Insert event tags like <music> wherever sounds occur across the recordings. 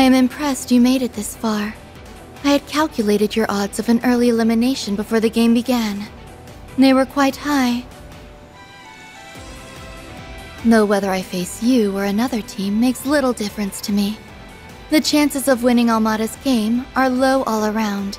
I am impressed you made it this far. I had calculated your odds of an early elimination before the game began. They were quite high. Though whether I face you or another team makes little difference to me. The chances of winning Almata's game are low all around.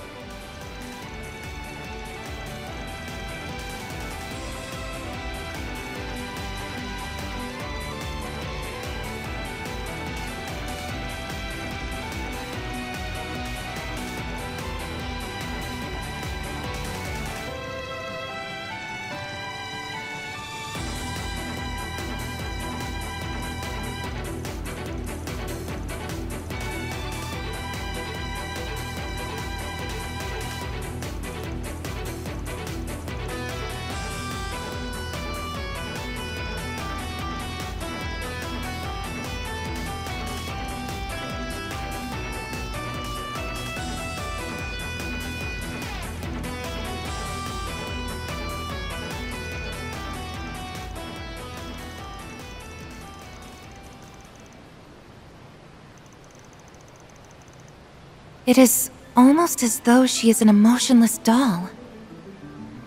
It is almost as though she is an emotionless doll.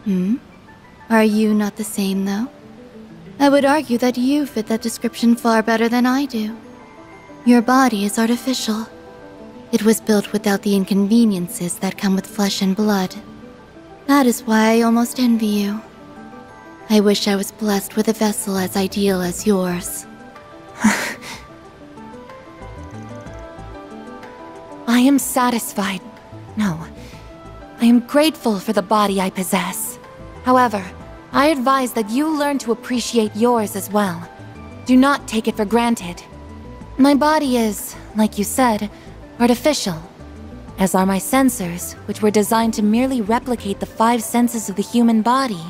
Hmm? Are you not the same, though? I would argue that you fit that description far better than I do. Your body is artificial. It was built without the inconveniences that come with flesh and blood. That is why I almost envy you. I wish I was blessed with a vessel as ideal as yours. I am satisfied. No. I am grateful for the body I possess. However, I advise that you learn to appreciate yours as well. Do not take it for granted. My body is, like you said, artificial. As are my sensors, which were designed to merely replicate the five senses of the human body.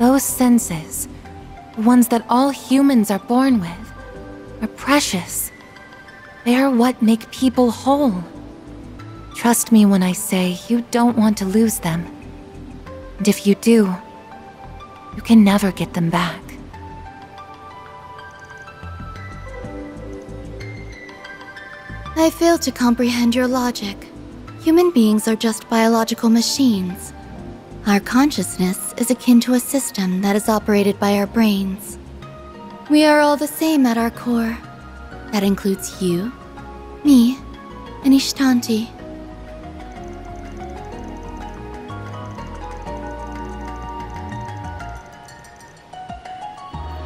Those senses, the ones that all humans are born with, are precious. They are what make people whole. Trust me when I say you don't want to lose them. And if you do, you can never get them back. I fail to comprehend your logic. Human beings are just biological machines. Our consciousness is akin to a system that is operated by our brains. We are all the same at our core. That includes you, me, and Ishtanti.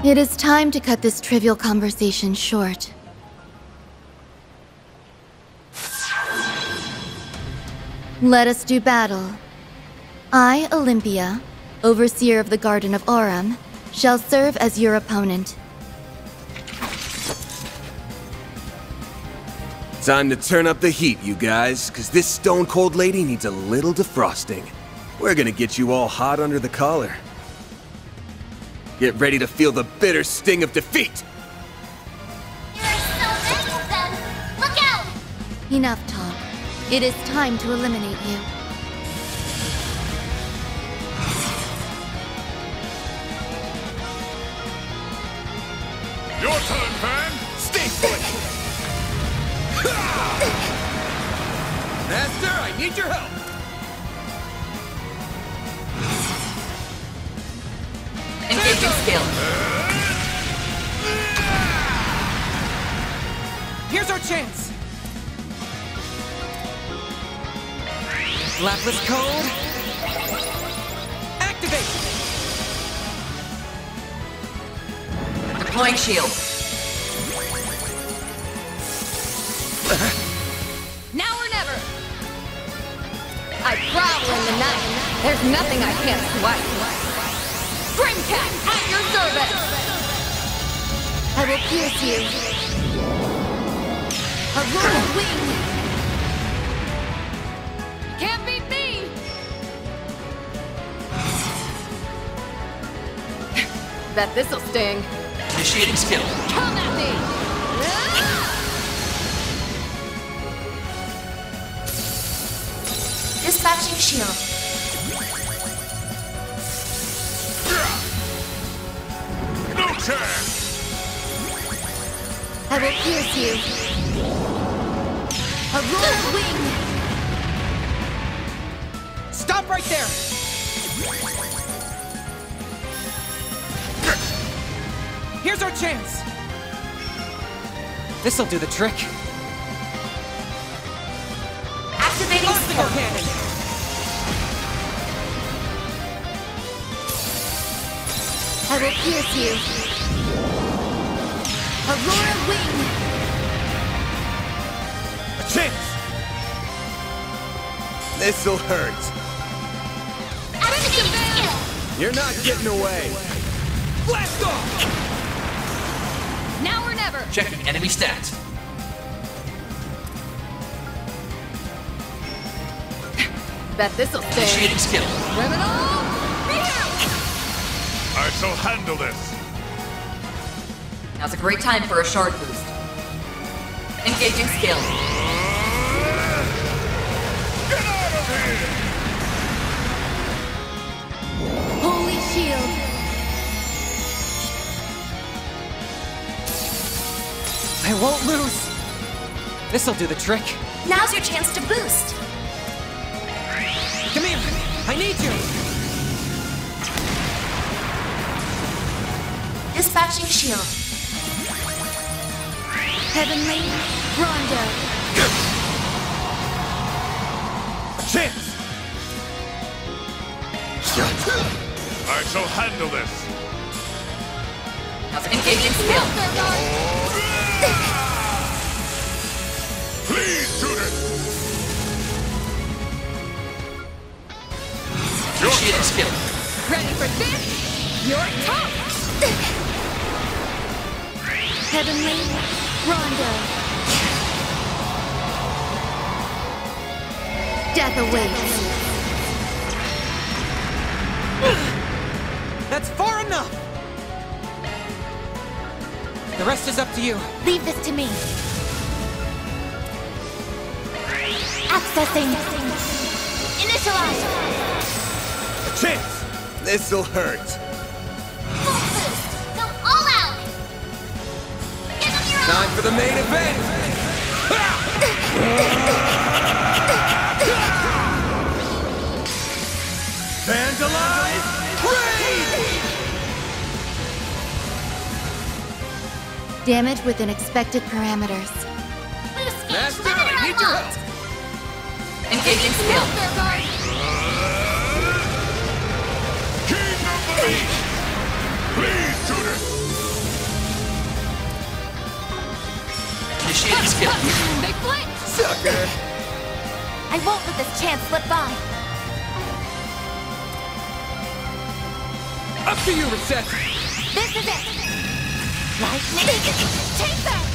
It is time to cut this trivial conversation short. Let us do battle. I, Olympia, Overseer of the Garden of Aurum, shall serve as your opponent. Time to turn up the heat, you guys, because this stone cold lady needs a little defrosting. We're gonna get you all hot under the collar. Get ready to feel the bitter sting of defeat! You're so nice then! Look out! Enough talk. It is time to eliminate you. Your turn, Van! Stay put! <laughs> Master, I need your help! Engaging skill. Here's our chance! Lapis Code. Activate! Deploying shield. Now or never! I prowl in the night. There's nothing I can't swipe. Grimcat, at your service! I will pierce you. Aurora Wing! Can't beat me! Bet this'll sting. Initiating skill. Come at me! Dispatching shield. No chance! I will pierce you. Aurora Wing! Stop right there! Here's our chance! This'll do the trick. Activating Obstacle cannon! I will pierce you. Aurora Wing! A chance! This'll hurt. Activating skill. You're not getting away. Blast off! Now or never! Checking enemy stats. Bet this'll sting. Initiating skill. Criminal! Meow! I shall handle this. Now's a great time for a shard boost. Engaging skill. Get out of here! Holy Shield! I won't lose! This'll do the trick. Now's your chance to boost. Come here! I need you! Dispatching shield. Heavenly Rondo! A chance! I shall handle this. Now's engaging skill. Please shoot it. Your Initiating turn. skill. Ready for this? You're tough! Heavenly Rondo! Death awaits. <sighs> That's far enough! The rest is up to you. Leave this to me. Accessing. Initialize. A chance! This'll hurt. Time for the main event! Vandalize! Raid! Damage within expected parameters. Boost speed. Master, I need your unlocked. Engaging skill. Fair guard! King of the Skill. They flinch! Sucker! I won't let this chance slip by. Up to you, Risette! This is it. Lightning. Take that.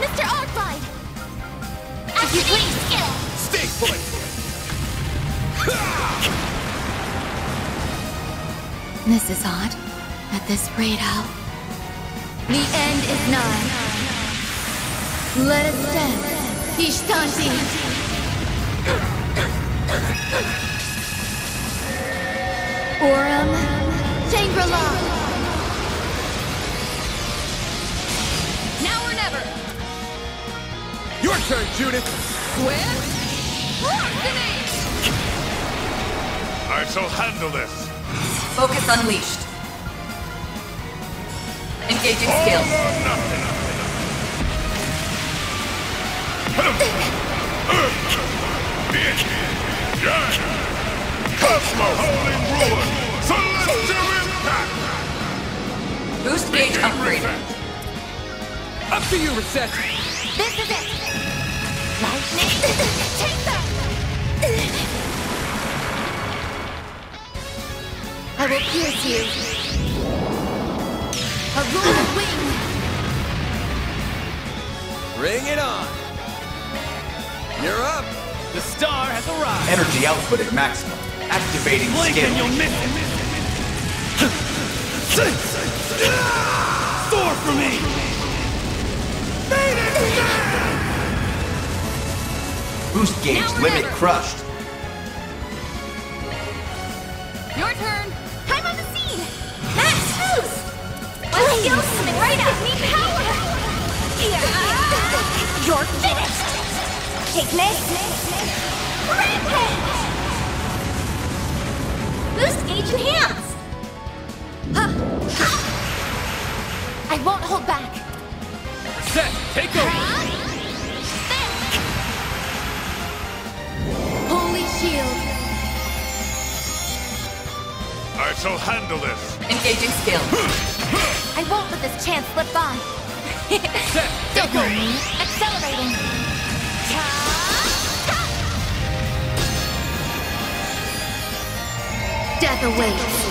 Mr. Arclight. Activating skill. Stay put! This is odd. At this rate, how? The end is nigh. Let us stand. Ishtanti. Aurum. Shangri-La. Now or never! Your turn, Judith! Swift! Procrastinate! I shall handle this. Focus unleashed. Engaging All skill. or nothing. Cosmo Holding Ruler. Celestial Impact. Boost gauge upgraded. Up to you, Risette! This is it. Lightning. <laughs> Take that. I will pierce you. Aurora Wing. Bring it on! You're up! The star has arrived! Energy output at maximum. Activating skill. you'll miss it! Soar for me! Boost gauge limit never. crushed. Skills coming right up. Need power. Yeah. You're finished! Take this! Rampage! Boost gauge enhanced! I won't hold back. Set, take over. Holy shield. I shall handle this. Engaging skill. I won't let this chance slip by. Set, Don't <laughs> go me. Accelerating. Death awaits.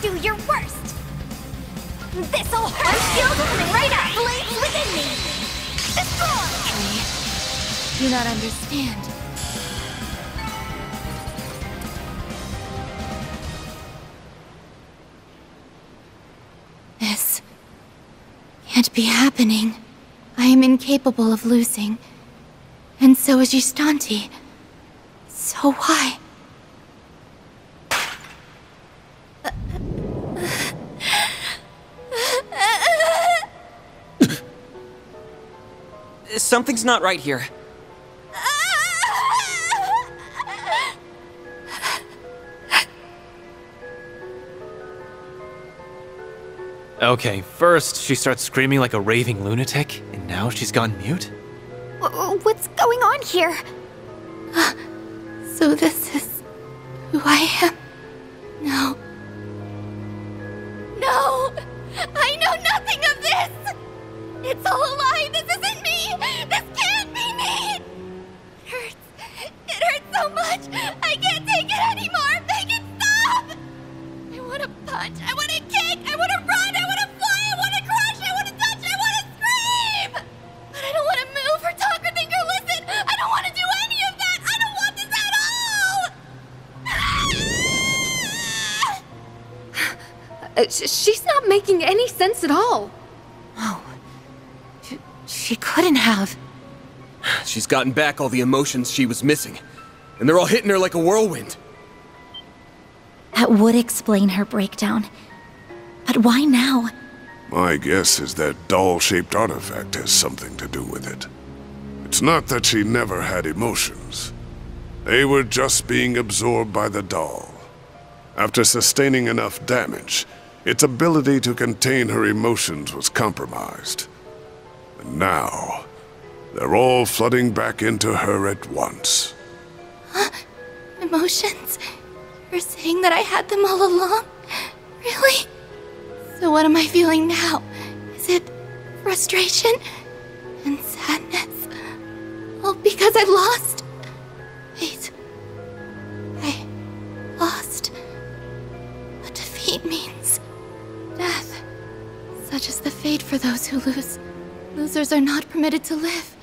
Do your worst! This'll hurt! My skills coming right up! Flames within me! Destroy! Do not understand. Can't be happening. I am incapable of losing. And so is Ishtanti. So why? Something's not right here. Okay, first she starts screaming like a raving lunatic, and now she's gone mute? What's going on here? <sighs> So this is who I am? Gotten back all the emotions she was missing, and they're all hitting her like a whirlwind. That would explain her breakdown. But why now? My guess is that doll-shaped artifact has something to do with it. It's not that she never had emotions. They were just being absorbed by the doll. After sustaining enough damage, its ability to contain her emotions was compromised. And now, they're all flooding back into her at once. <gasps> Emotions? You're saying that I had them all along? Really? So what am I feeling now? Is it frustration and sadness? All because I lost? Wait. I lost. But defeat means death. Such is the fate for those who lose. Losers are not permitted to live,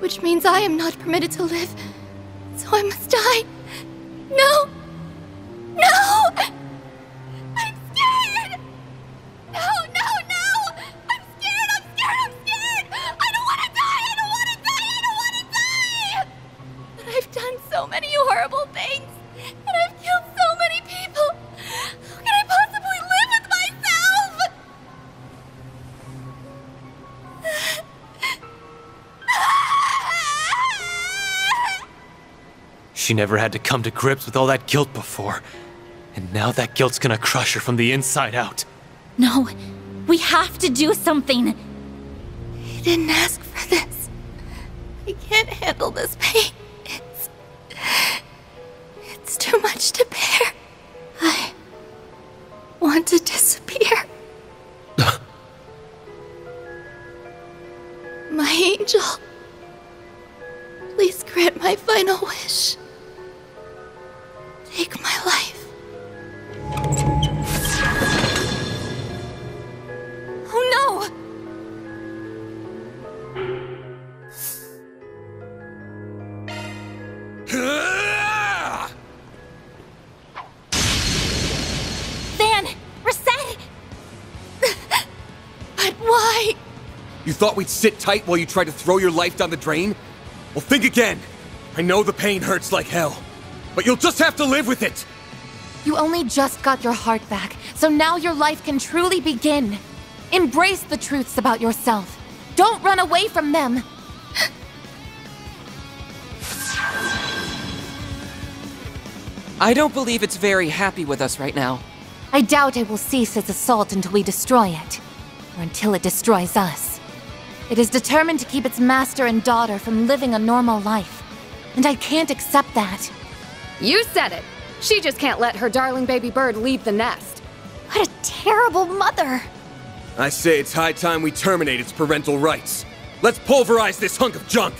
which means I am not permitted to live. So I must die. No! No! She never had to come to grips with all that guilt before. And now that guilt's gonna crush her from the inside out. No, we have to do something. I didn't ask thought we'd sit tight while you tried to throw your life down the drain? Well, think again. I know the pain hurts like hell, but you'll just have to live with it. You only just got your heart back, so now your life can truly begin. Embrace the truths about yourself. Don't run away from them. <gasps> I don't believe it's very happy with us right now. I doubt it will cease its assault until we destroy it, or until it destroys us. It is determined to keep its master and daughter from living a normal life, and I can't accept that. You said it. She just can't let her darling baby bird leave the nest. What a terrible mother! I say it's high time we terminate its parental rights. Let's pulverize this hunk of junk!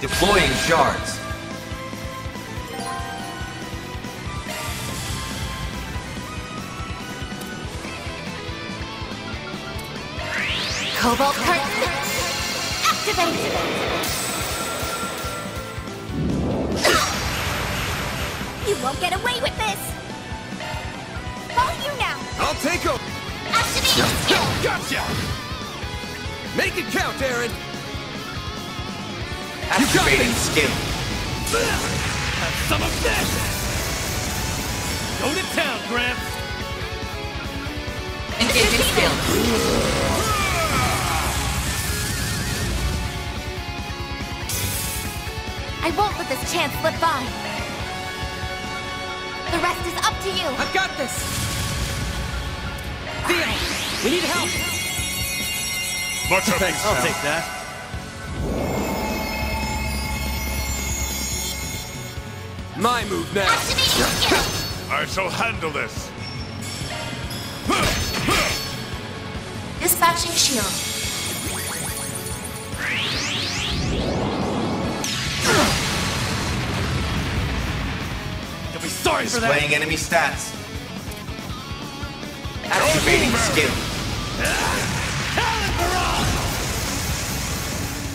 Deploying shards. Cobalt curtain! Activate! You won't get away with this! All you now! I'll take over! Activate skill. Gotcha! Make it count, Aaron! Activating skill. Some of that! Go to town, Gramps! Engaging skill. I won't let this chance slip by. The rest is up to you. I've got this! Theo, we need help! Much Thanks, I'll pal. take that. My move now! I shall handle this. Dispatching shield. You'll sorry for that! Displaying enemy stats. Activating skill.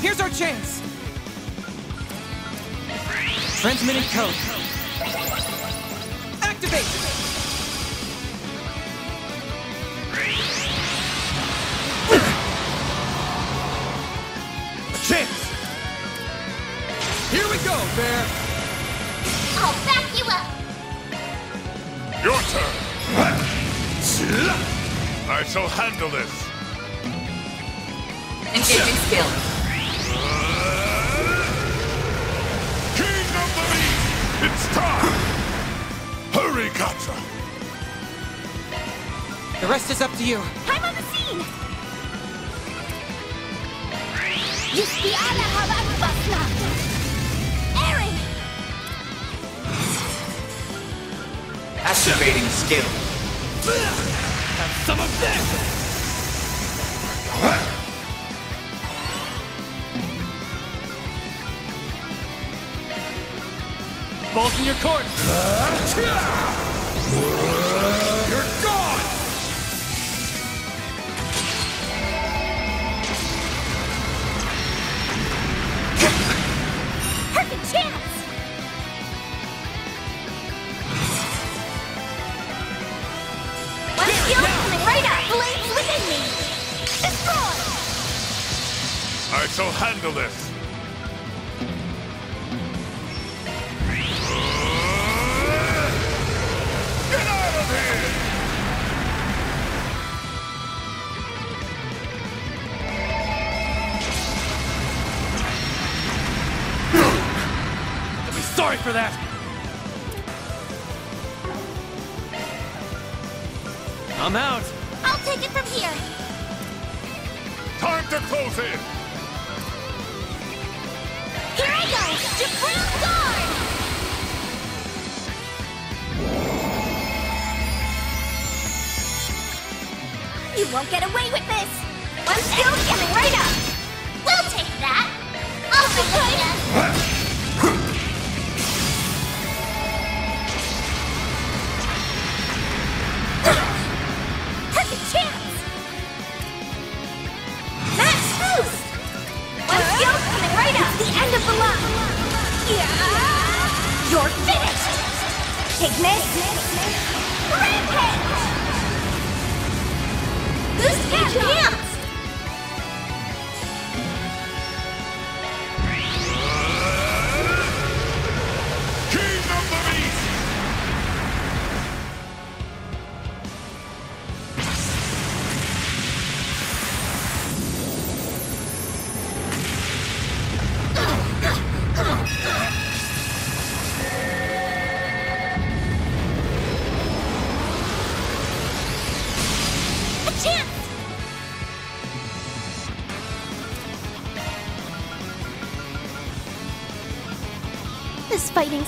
Here's our chance! Transmitting code. Activate! Chance! Here we go, Bear! I'll back you up. Your turn. I shall handle this. Engaging skill. King of the Beast! It's time! Hurry, Gatra! The rest is up to you. I'm on the scene! Yiski ala havan basla! Activating skill. Have Some of that! Balls in your court! Blades within me! Destroy! I shall handle this. Get out of here! You'll be sorry for that! I'm out! I'll take it from here! Time to close in! Here I go! Jabril Guard! You won't get away with this! One skill coming right up! We'll take that. I'll be You're finished! Ignis! Rampage! Boost chance!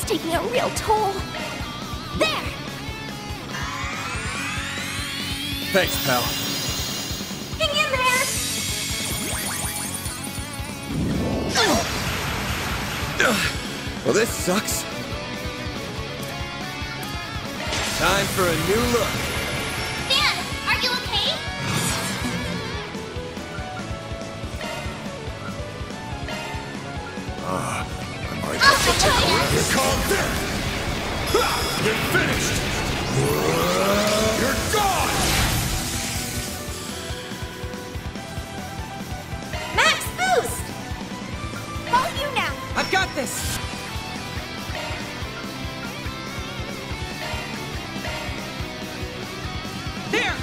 Fighting's taking a real toll. There! Thanks, pal. Hang in there! Well, this sucks. Time for a new look. To take take a you. rest. Calm down! You're finished! You're gone! Max boost! All you now! I've got this! There!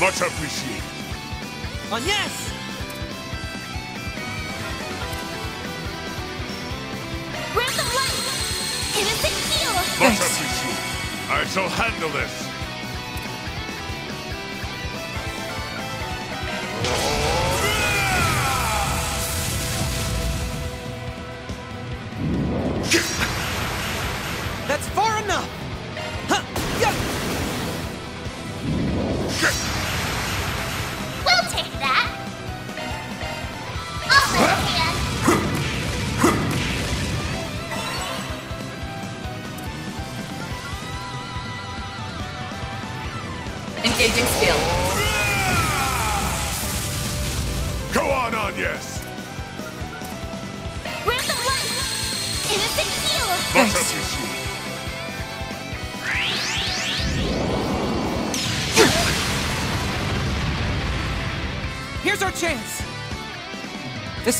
Much appreciated. Oh, On Much appreciated. I shall handle this. That's far enough!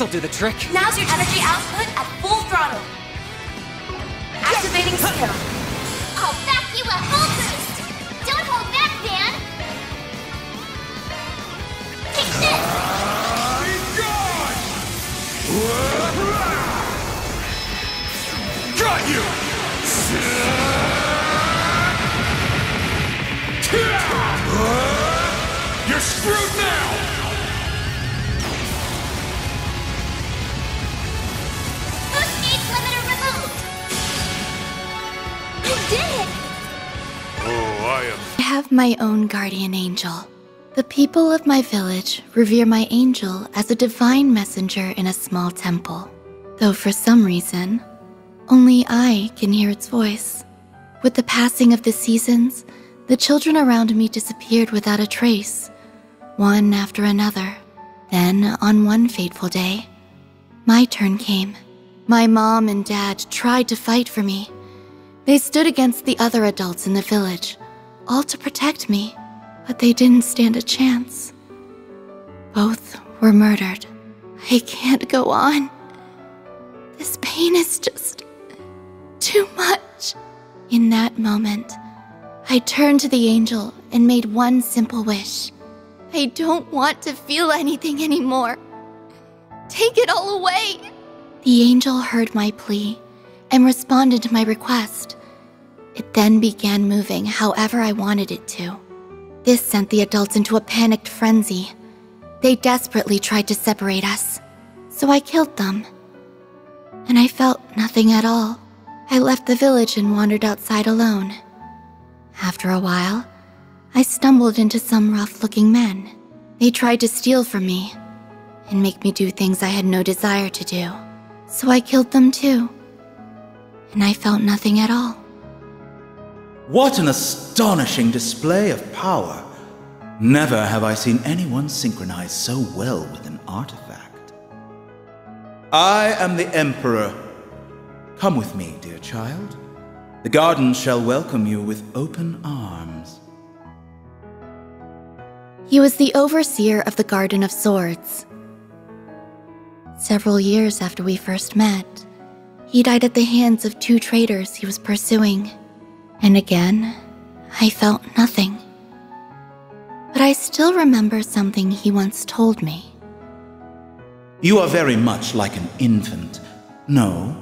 This'll do the trick. Now's your energy output at full throttle. Activating skill. I'll back you up full boost! Don't hold back, Van! Take this! Be gone! Got you! You're screwed now! My own guardian angel. The people of my village revere my angel as a divine messenger in a small temple, though for some reason, only I can hear its voice. With the passing of the seasons, the children around me disappeared without a trace, one after another. Then, on one fateful day, my turn came. My mom and dad tried to fight for me. They stood against the other adults in the village, all to protect me, but they didn't stand a chance. Both were murdered. I can't go on. This pain is just too much. In that moment, I turned to the angel and made one simple wish. I don't want to feel anything anymore. Take it all away. The angel heard my plea and responded to my request. It then began moving however I wanted it to. This sent the adults into a panicked frenzy. They desperately tried to separate us, so I killed them. And I felt nothing at all. I left the village and wandered outside alone. After a while, I stumbled into some rough looking men. They tried to steal from me and make me do things I had no desire to do. So I killed them too. And I felt nothing at all. What an astonishing display of power! Never have I seen anyone synchronize so well with an artifact. I am the Emperor. Come with me, dear child. The garden shall welcome you with open arms. He was the overseer of the Garden of Swords. Several years after we first met, he died at the hands of two traitors he was pursuing. And again, I felt nothing. But I still remember something he once told me. You are very much like an infant. No,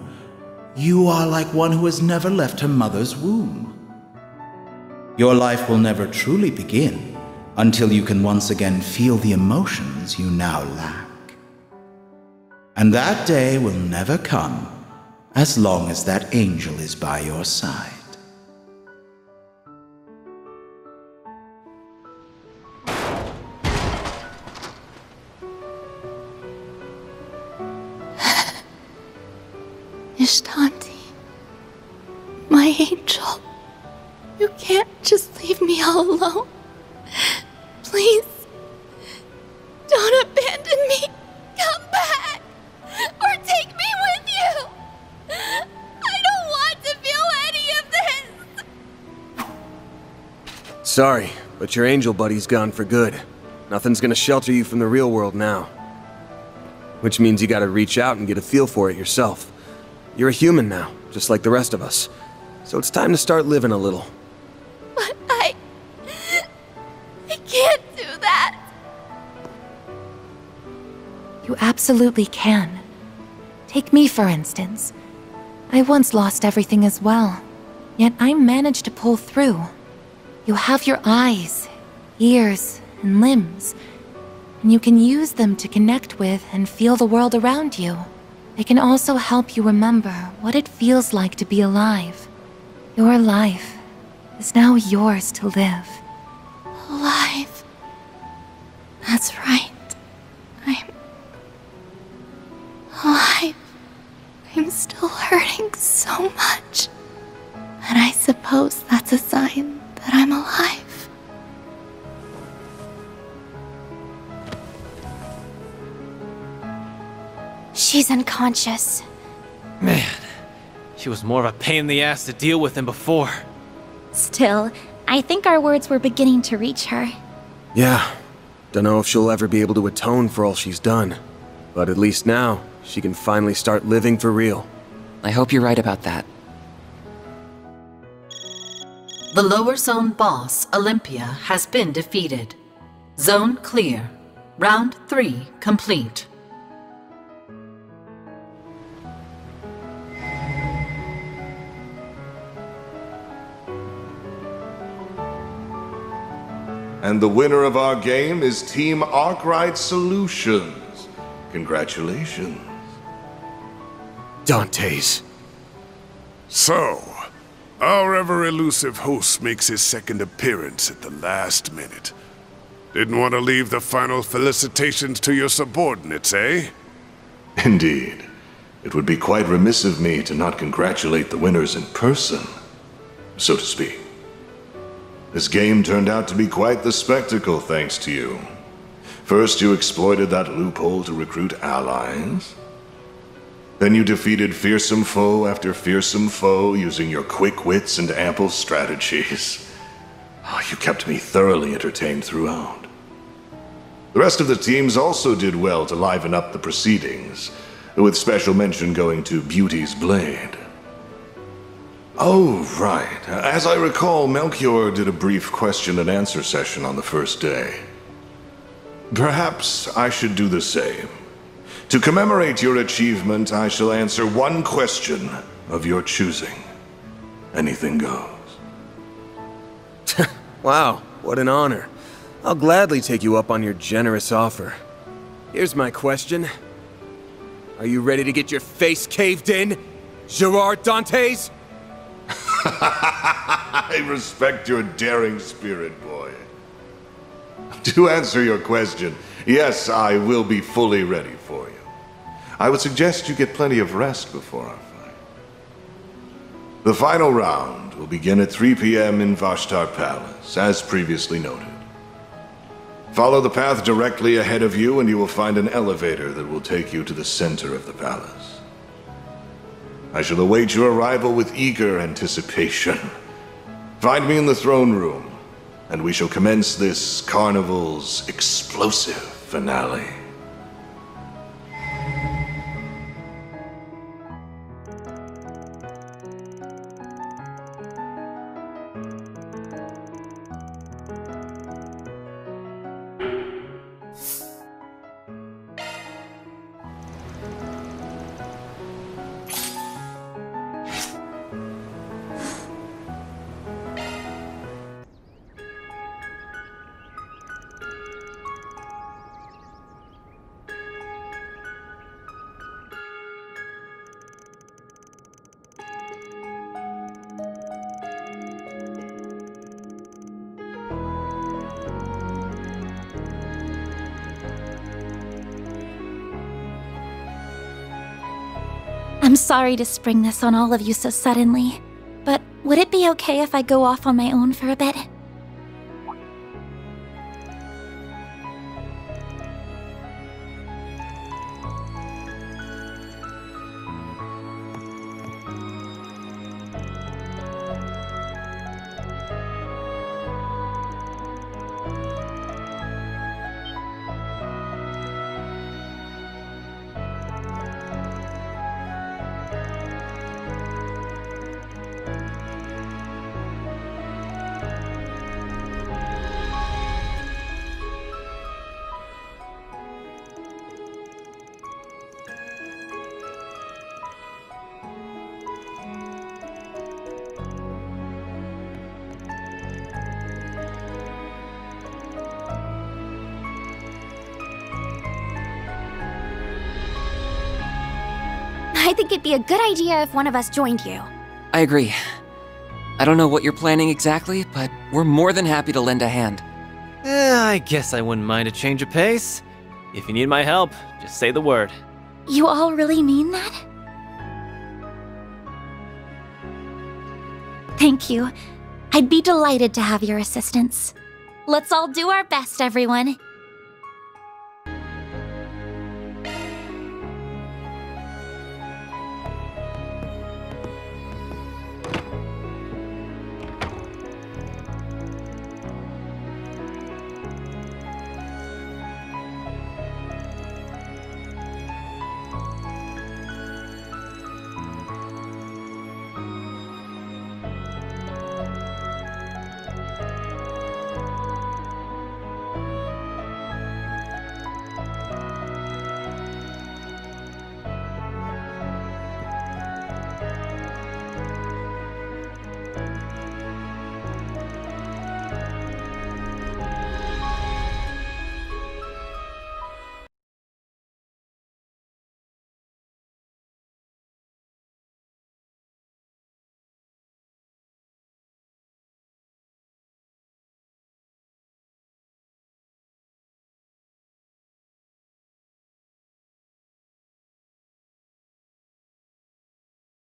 you are like one who has never left her mother's womb. Your life will never truly begin until you can once again feel the emotions you now lack. And that day will never come as long as that angel is by your side. Ishtanti, my angel, you can't just leave me all alone. Please, don't abandon me. Come back, or take me with you. I don't want to feel any of this. Sorry, but your angel buddy's gone for good. Nothing's gonna shelter you from the real world now. Which means you gotta reach out and get a feel for it yourself. You're a human now, just like the rest of us. So it's time to start living a little. But I. I can't do that. You absolutely can. Take me, for instance. I once lost everything as well, yet I managed to pull through. You have your eyes, ears, and limbs, and you can use them to connect with and feel the world around you. They can also help you remember what it feels like to be alive. Your life is now yours to live. Alive. That's right. I'm. alive. I'm still hurting so much. And I suppose that's a sign that I'm alive. She's unconscious. Man, she was more of a pain in the ass to deal with than before. Still, I think our words were beginning to reach her. Yeah. Dunno if she'll ever be able to atone for all she's done. But at least now, she can finally start living for real. I hope you're right about that. The lower zone boss, Olympia, has been defeated. Zone clear. Round 3 complete. And the winner of our game is Team Arkride Solutions. Congratulations. Dante's. So, our ever elusive host makes his second appearance at the last minute. Didn't want to leave the final felicitations to your subordinates, eh? Indeed. It would be quite remiss of me to not congratulate the winners in person, so to speak. This game turned out to be quite the spectacle thanks to you. First, you exploited that loophole to recruit allies. Then you defeated fearsome foe after fearsome foe using your quick wits and ample strategies. Oh, you kept me thoroughly entertained throughout. The rest of the teams also did well to liven up the proceedings, with special mention going to Beauty's Blade. Oh, right. As I recall, Melchior did a brief question and answer session on the first day. Perhaps I should do the same. To commemorate your achievement, I shall answer one question of your choosing. Anything goes. <laughs> Wow, what an honor. I'll gladly take you up on your generous offer. Here's my question. Are you ready to get your face caved in? Gerard Dantes? <laughs> I respect your daring spirit, boy. To answer your question, yes, I will be fully ready for you. I would suggest you get plenty of rest before our fight. The final round will begin at 3 p.m. in Vashtar Palace, as previously noted. Follow the path directly ahead of you, and you will find an elevator that will take you to the center of the palace. I shall await your arrival with eager anticipation. Find me in the throne room, and we shall commence this carnival's explosive finale. Sorry to spring this on all of you so suddenly, but would it be okay if I go off on my own for a bit? I think it'd be a good idea if one of us joined you. I agree. I don't know what you're planning exactly, but we're more than happy to lend a hand. Eh, I guess I wouldn't mind a change of pace. If you need my help, just say the word. You all really mean that? Thank you. I'd be delighted to have your assistance. Let's all do our best, everyone.